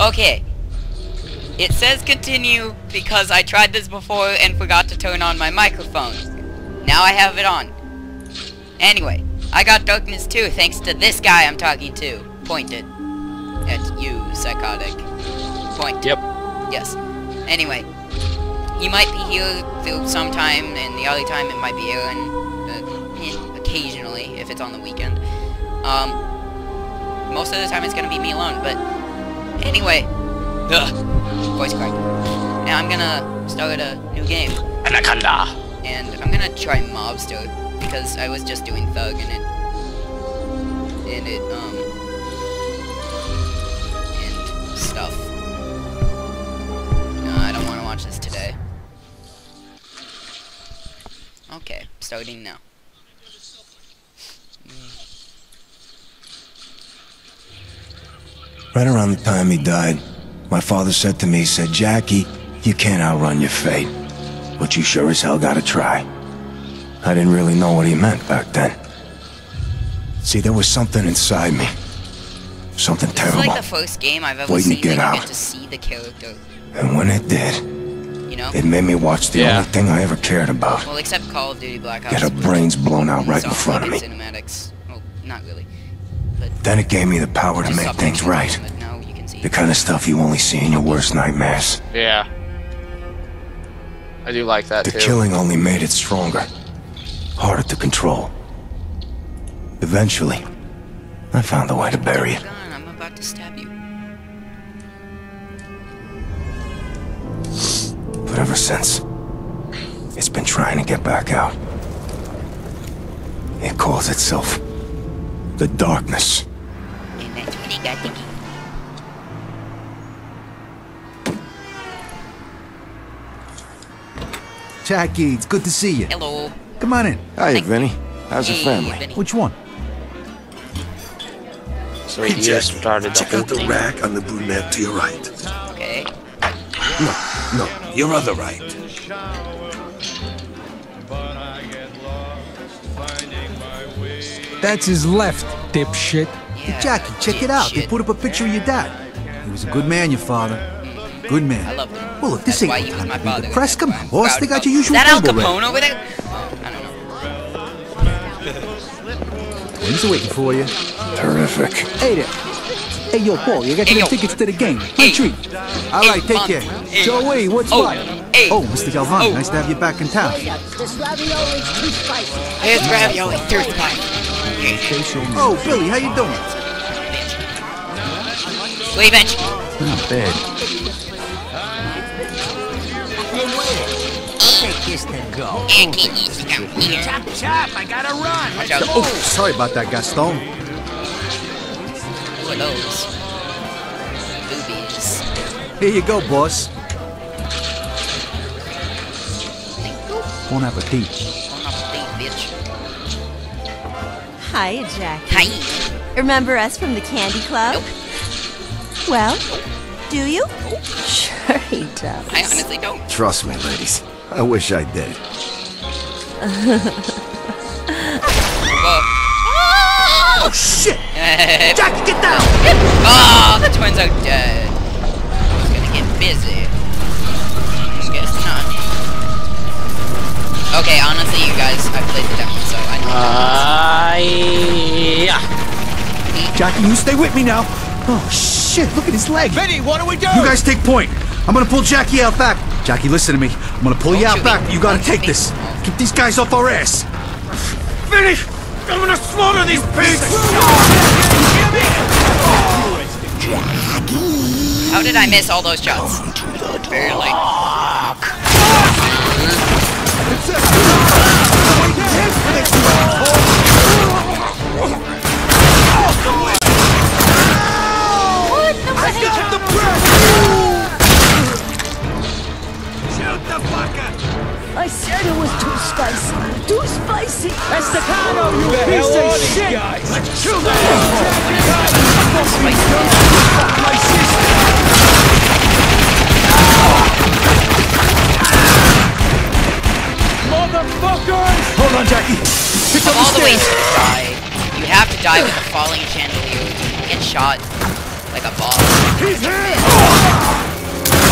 Okay. It says continue because I tried this before and forgot to turn on my microphone. Now I have it on. Anyway, I got Darkness II thanks to this guy I'm talking to. Pointed. At you, Sycotic. Point. Yep. Yes. Anyway, he might be here through sometime, and the other time it might be Aaron. Uh, occasionally, if it's on the weekend. Um, most of the time it's gonna be me alone, but anyway. Ugh, voice crack. Now I'm gonna start a new game, Anaconda. and I'm gonna try Mobster, because I was just doing Thug, and it... And it, um... And stuff. No, I don't want to watch this today. Okay, starting now. Right around the time he died, my father said to me, he said, Jackie, you can't outrun your fate, but you sure as hell gotta try. I didn't really know what he meant back then. See, there was something inside me. Something This is terrible. like the first game I've ever Waiting to get out. get to see the character, And when it did, you know? it made me watch the Yeah. only thing I ever cared about. Well, except Call of Duty Black Ops. Get her brains blown out right in front of me. fucking Cinematics. Well, not really. But Then it gave me the power to make things right. them, but now you can see. The kind of stuff you only see in your worst nightmares. Yeah. I do like that The too. killing only made it stronger, harder to control. Eventually, I found a way to bury it. I'm about to stab you. But ever since, it's been trying to get back out. It calls itself the Darkness. And that's when he got the key. Jackie, it's good to see you. Hello. Come on in. Hi, Thank- Vinny. How's your family? Vinny. Which one? So he just started the Check out the thing. rack on the brunette to your right. Okay. No, no, your other right. That's his left, dipshit. Yeah, hey, Jackie, check it out. They put up a picture of your dad. He was a good man, your father. Good man. I loved him. Well, look, this That's ain't why no he time my to be father. depressed. Come on, why I'm boss. proud They got of your him. usual Is that Al table ready. Capone over there? Oh, I don't know. He's waiting for you. Terrific. Hey there. Hey, yo, Paul, you got Hey, your yo. tickets to the game. Hey. My treat. All Hey, take Mom. care. Hey. Joey, what's Oh, what? hey. Oh, Mr. Galvani, Oh. nice to have you back in town. This ravioli's too spicy. Here's ravioli, tooth pie. Oh, Billy, how you doing? Wait, bench. Not bad. Take this to go. And can eat to come here. Chop, chop, I gotta run. Watch out. Oh, sorry about that, Gaston. Who are those? Boobies. Here you go, boss. Bon appetit. Bon appetit, Hi, Jackie. Hi. Remember us from the Candy Club? Nope. Well, do you? Sure he does. I honestly don't. Trust me, ladies. I wish I did. Oh, shit! Jackie, get down! Ah, oh, the twins are dead. I was gonna get busy. Guess not. Okay, honestly, you guys, I Jackie, you stay with me now. Oh, shit, look at his leg. Vinny, what do we do? You guys take point. I'm gonna pull Jackie out back. Jackie, listen to me. I'm gonna pull you Don't out shoot back. me. You gotta Don't take me. this. Keep these guys off our ass. Vinny! I'm gonna slaughter these pigs! How did I miss all those shots? Barely. I said it was too spicy. Too spicy. Estacado, you the piece of shit. Guys? Let's chew Hold on, Jackie. All the ways to die. You have to die with a falling chandelier. You get shot like a boss. He's here!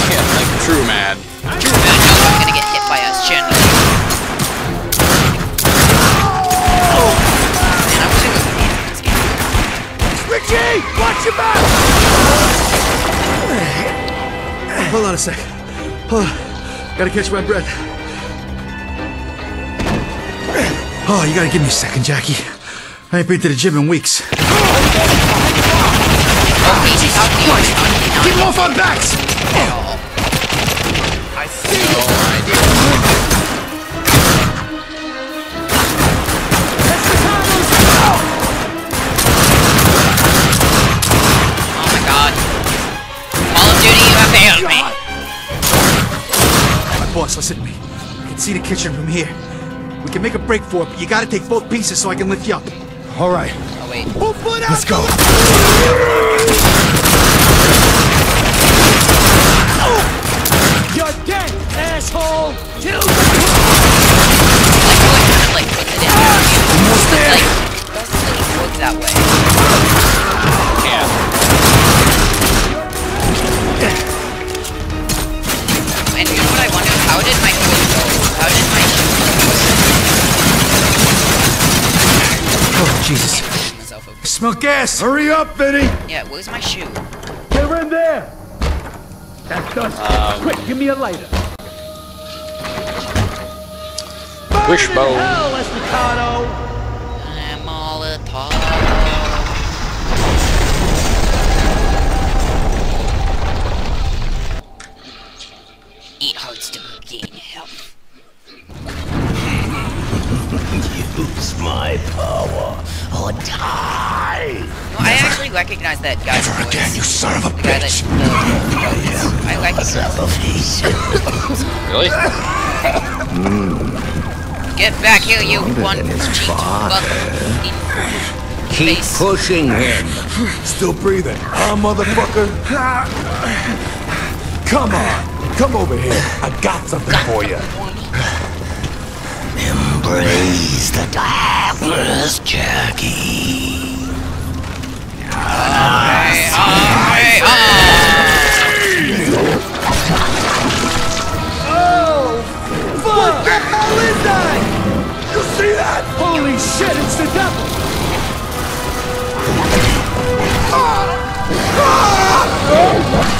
Yeah, like true man. True man channeling. Richie! Watch your back! Hold on a sec. Hold on. Gotta catch my breath. Oh, you gotta give me a second, Jackie. I ain't been to the gym in weeks. Oh, Jesus Christ! Keep off our backs! Oh my god. Call of Duty, you have failed me. My boss, listen to me. I can see the kitchen from here. We can make a break for it, but you gotta take both pieces so I can lift you up. All right, Oh wait. let's go. Oh! You're dead, asshole! Kill Like, what kind of like puts it in there? Almost there. Like, doesn't really work that way. And you know what I wonder? How did my foot go? How did my shoe Oh, Jesus. go? I smell gas! Hurry up, Vinny. Yeah, where's my shoe? They're in there! That's us. Um, quick, give me a lighter. Wishbone. Hell, Estacado! I'm all a talk. Eat hearts to gain health. Use my power or die. No, I actually recognize that guy's Never voice. again, you son of a The guy that bitch. the, I recognize. Really? Get back here, you one than his cheat father. fuck. Keep Face. pushing him. Still breathing, huh, motherfucker? Come on, come over here. I got something for you. Embrace the darkness, Jackie. Shit, it's the devil! This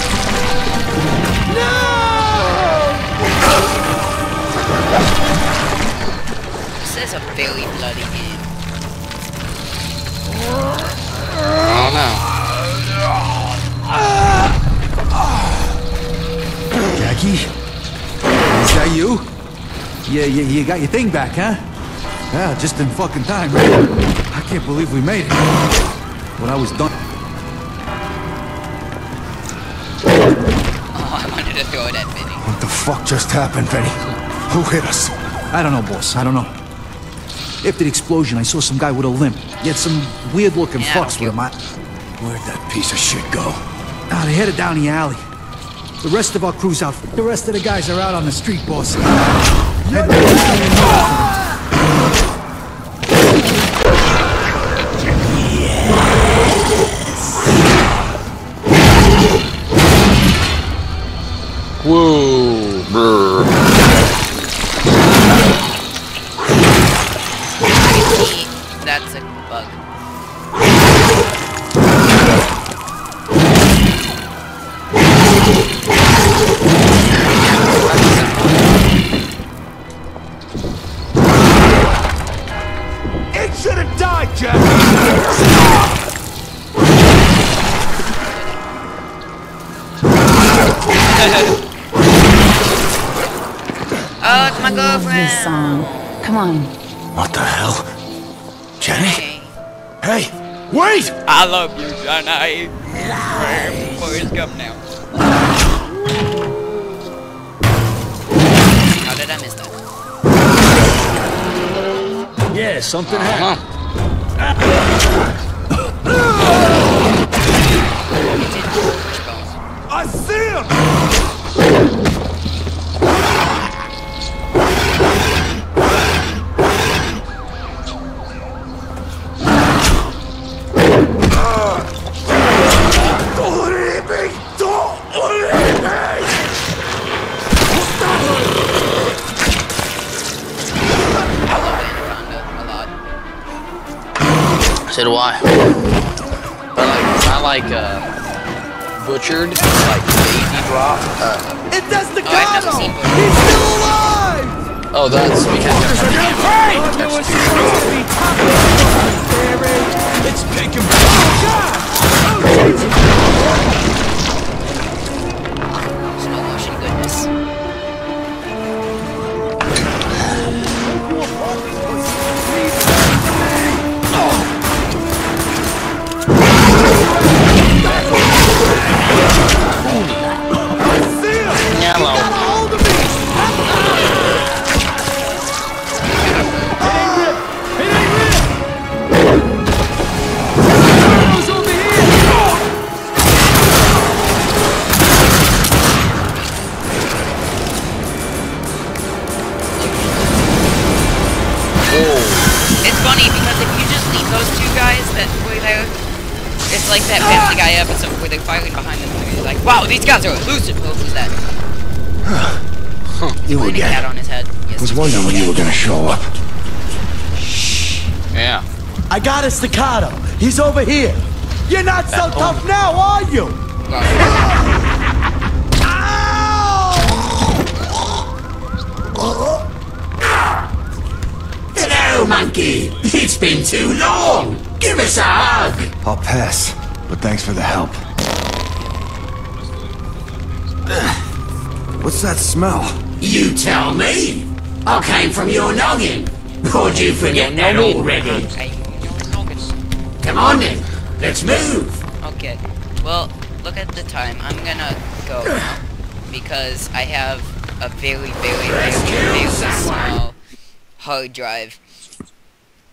got your thing back, huh? Yeah, just in fucking time. I can't believe we made it. When I was done. Oh, I wanted to throw it at Vinny. What the fuck just happened, Vinny? Who hit us? I don't know, boss. I don't know. After the explosion, I saw some guy with a limp. He had some weird looking Yeah, fucks with him. I... Where'd that piece of shit go? Ah, they headed down the alley. The rest of our crew's out. The rest of the guys are out on the street, boss. That's a bug. Oh, it's my girlfriend. This song. Come on. What the hell? Jenny? Hey, wait! I love you, Johnny. Forrest Gump now. How did I miss that? Yeah, something happened. Huh. Wishbones. So do I. But like, I like uh, butchered, like baby drop. Uh, It does the Oh, I've never seen Butcher. He's still alive! oh, that's because It's taking. Oh God! Slow wow, these guys are elusive. Who's that? Huh. You Landing cat again. on his head. Yes. Was wondering when you were gonna show up. Shh. Yeah. I got a staccato. He's over here. You're not so tough now, are you? Well, Hello, monkey. It's been too long. Give us a hug. I'll pass, but thanks for the help. What's that smell? You tell me. I came from your noggin. Or do you forget that already? okay. Come on then. Let's move. Okay. Well, look at the time. I'm gonna go now because I have a very, very, very, very small hard drive,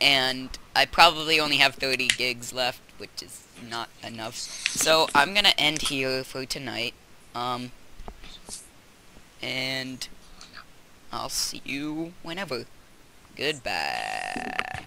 and I probably only have 30 gigs left, which is not enough. So I'm gonna end here for tonight. Um, and I'll see you whenever. Goodbye.